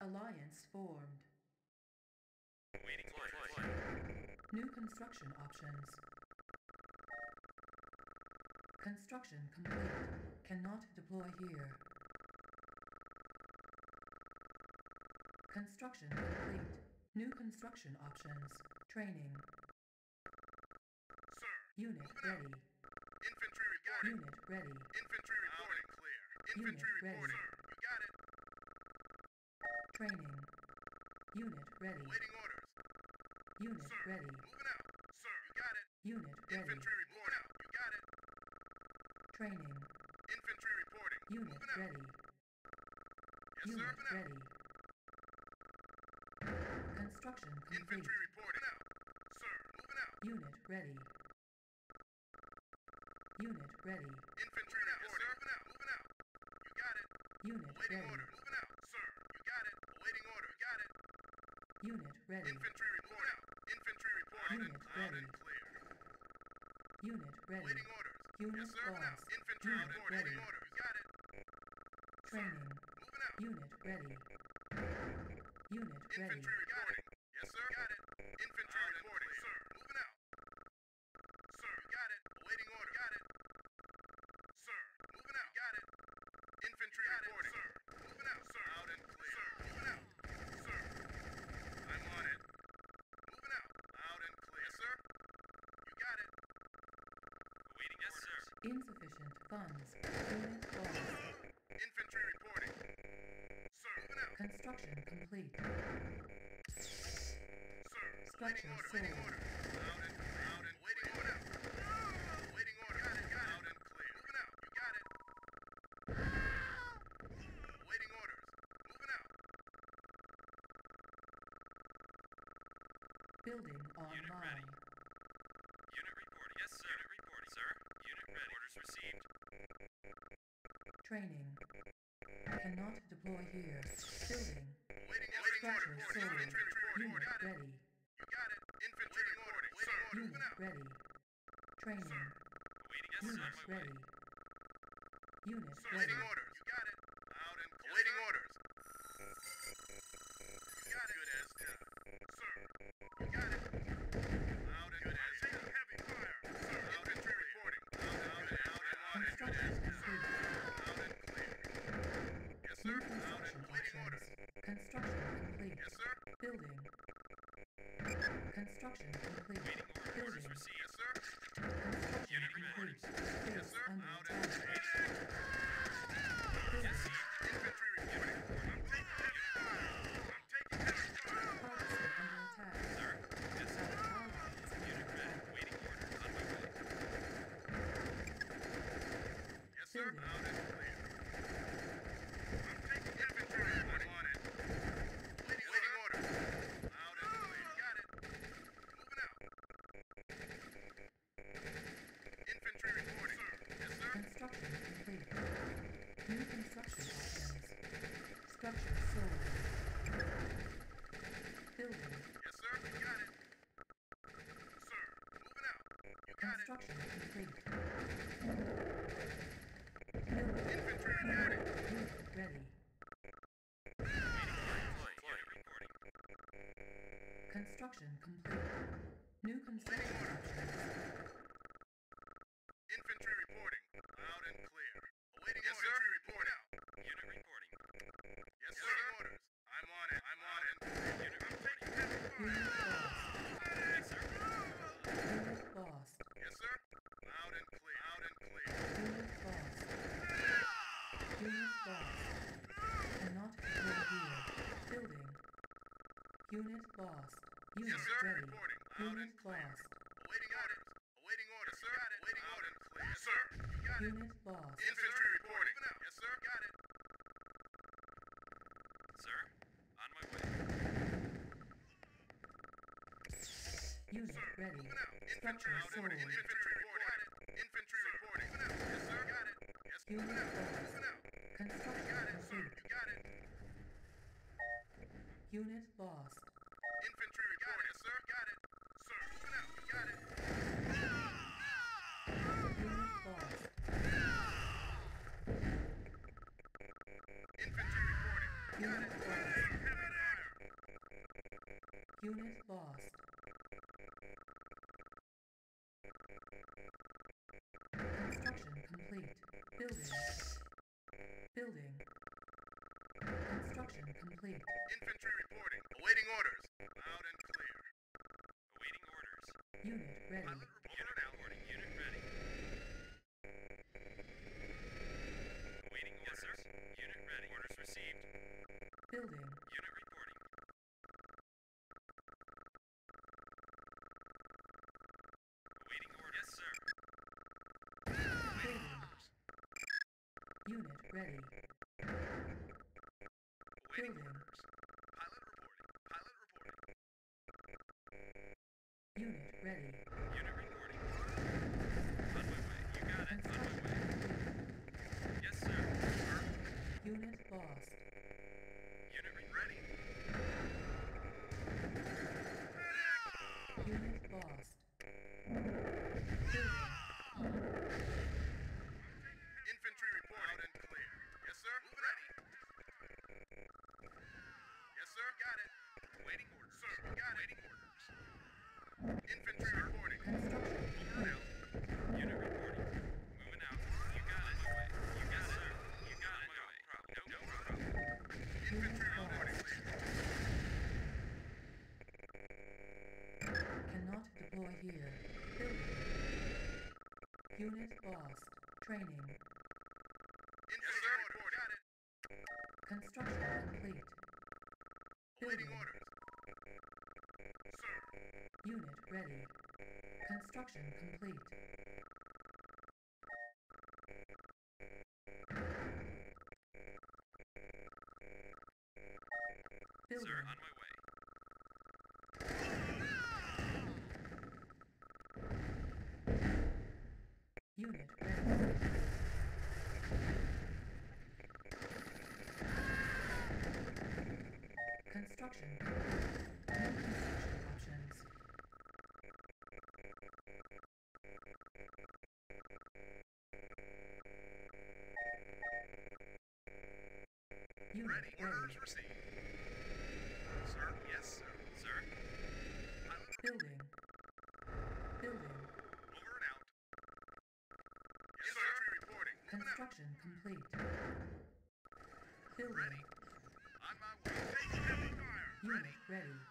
Alliance formed. Waiting orders. New construction options. Construction complete. Cannot deploy here. Construction complete. New construction options. Training. Sir, Unit Moving out. ready. infantry reporting. Unit ready. Infantry reporting. clear. Infantry Unit ready. reporting. Training. Unit ready. Waiting orders. Unit Sir, ready. moving out. Sir, you got it. Unit ready. Infantry reporting. out. You got it. Training. Infantry reporting. Unit moving ready. Yes, sir. Unit out. ready. Construction complete. Infantry reporting out. Sir, moving out. Unit ready. Unit ready. Infantry reporting. Yes, sir. moving out. Moving out. You got it. Unit Awaiting ready. order. Moving out. Sir, you got it. Awaiting order. You got it. Unit ready. Infantry reporting out. Infantry reporting. Unit Loud and clear. Unit ready. Awaiting orders. Unit yes, sir. Moving out. Infantry Unit reporting. ready. Awaiting order. You got it. Training. Moving out. Unit ready. Unit ready. Infantry reporting. Yes, sir. Got it. Infantry reporting. Sir, moving out. Sir, you got it. Awaiting order. Got it. Sir, moving out. Got it. Infantry reporting. Sir, moving out. Sir, out and clear. Sir, moving out. Sir, I'm on it. Moving out. Loud and clear. Yes, sir. You got it. Awaiting yes, sir. Insufficient funds. Unit lost. Infantry reporting. Sir. Construction complete. Sir, Structure waiting order. Waiting order. Loud and loud and waiting order. Waiting order. Got it. Got loud and clear. Moving out. You got it. Waiting orders. Moving out. Building Unit ready. Training. I cannot deploy here. Building. Waiting. Waiting Structure order. sold. Unit ready. You got it. Infantry. Waiting order. Moving Unit ready. Training. Sir. Awaiting yes, Unit way. ready. Unit Sir, ready. waiting orders. Construction complete. Yes, sir. Building. Construction complete. Order. Orders received. Yes, sir. Construction Unit complete. reporting. Yes, Base sir. under Loud and attack. clear. Yes, sir. Infantry reporting. I'm taking heavy fire. I'm taking heavy fire. Harvester under attack. Sir. Yes, sir. Our allies under Unit ready. attack. Waiting orders. On my way. Yes, sir. Building. Loud and clear. I'm taking infantry reporting on it. Waiting, waiting order. Loud and clear. Got it. Moving out. Infantry reporting. Yes, sir. Construction complete. New construction options. Structure sold. Building. Yes, sir. You got it. Sir, moving out. You got it. Construction complete. Building. Infantry reporting. Unit ready. Construction complete. New construction. Infantry reporting. Loud and clear. Awaiting yes, Infantry reporting. Unit reporting. Yes, sir. orders. I'm on it. I'm on it. Unit I'm reporting. taking heavy fire. Unit lost. Yes, sir. Unit lost. Yes, sir. Loud and clear. Loud and clear. Unit lost. Unit lost. Cannot deploy here. Building. Unit lost. Unit Yes, sir. ready. Reporting. Unit lost. Awaiting orders. Awaiting orders, sir. Got it. Waiting order. Yes, sir. You got Unit it. Lost. Infantry reporting. Yes, sir. Got it. Sir. On my way. Unit Sir, ready. Infantry out. sold. Infantry reporting. Infantry reporting. Yes, sir. Got it. Yes, Unit moving out. Moving out. Construction Got it, sir. You got it. Unit lost. Infantry reporting. Yes, sir. Got it. Sir, moving out. You got it. Unit lost. Infantry reporting. Unit lost. Unit lost. Construction complete. Building. Building. Construction complete. Infantry reporting. Awaiting orders. Loud and clear. Awaiting orders. Unit ready. Pilot Unit reporting. reporting. Unit ready. Awaiting orders. Unit ready. Orders received. Building. Unit reporting. Awaiting orders. Yes, sir. Building. Unit ready. Building. orders. Pilot reporting. Pilot reporting. Unit ready. Unit reporting. On my way. You got it. On my way. Yes. Sir. Unit lost. Unit Ready. Unit lost. Building. Infantry report. Loud and clear. Yes, sir. Moving ready. Yes, sir. Got it. Waiting orders. Sir, we got it. Waiting orders. Infantry reporting. Unit reporting. Moving out. You got it. You got it. You got it. No problem. No, problem. Infantry reporting. Cannot deploy here. Unit lost. Training. Ready. Construction complete. Building. Sir, on my way. Unit ready. Construction Ready. ready. Orders received. Sir. Yes, sir. Sir. Pilot Building. Building. over and out. Yes, Infantry reporting. Moving out. Construction complete. Building. Ready. On my way. Taking heavy fire. Unit Ready. ready.